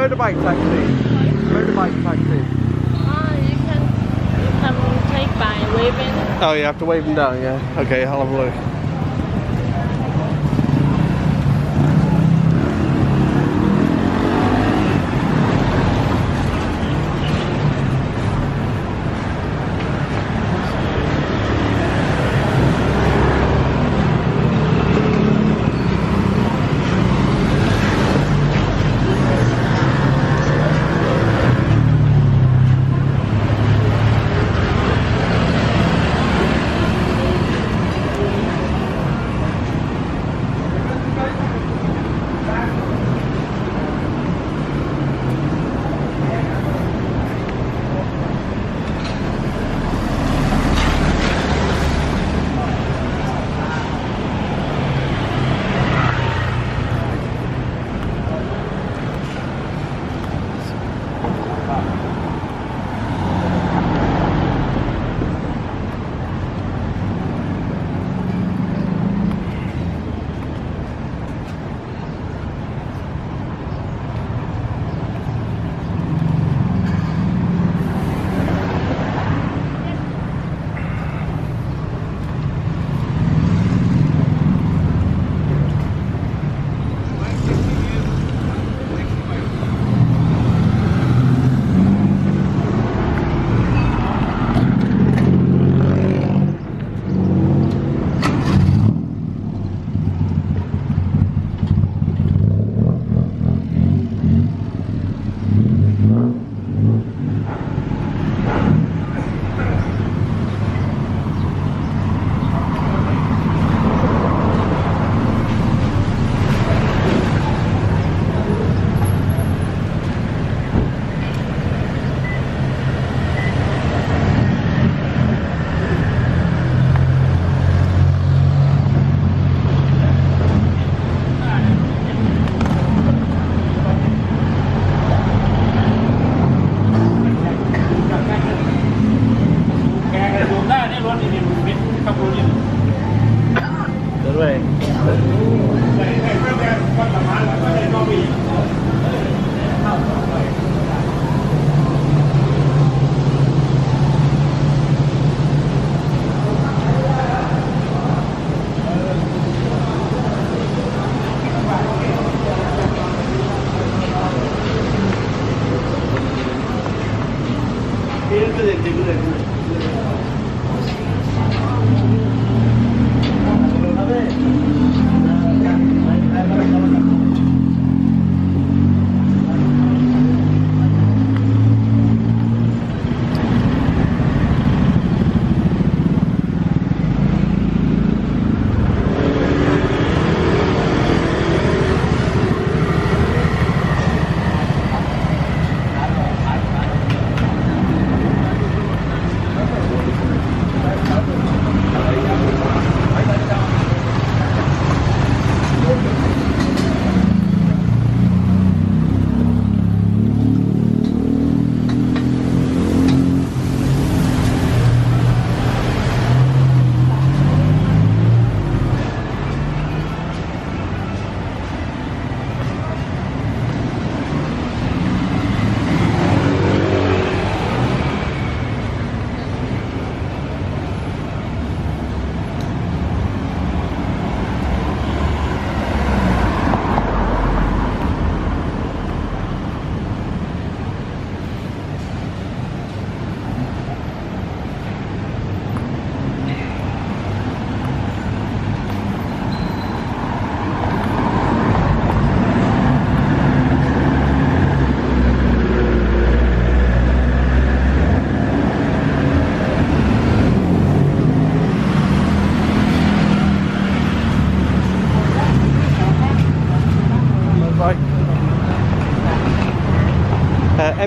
motorbike taxi. Motorbike taxi. Ah, you can you can take by waving. Oh, you have to wave them down, yeah? Okay, I'll have a look.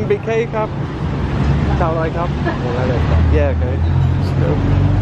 MBK ครับชาวอะไรครับอะไรครับ Yeah okay Still.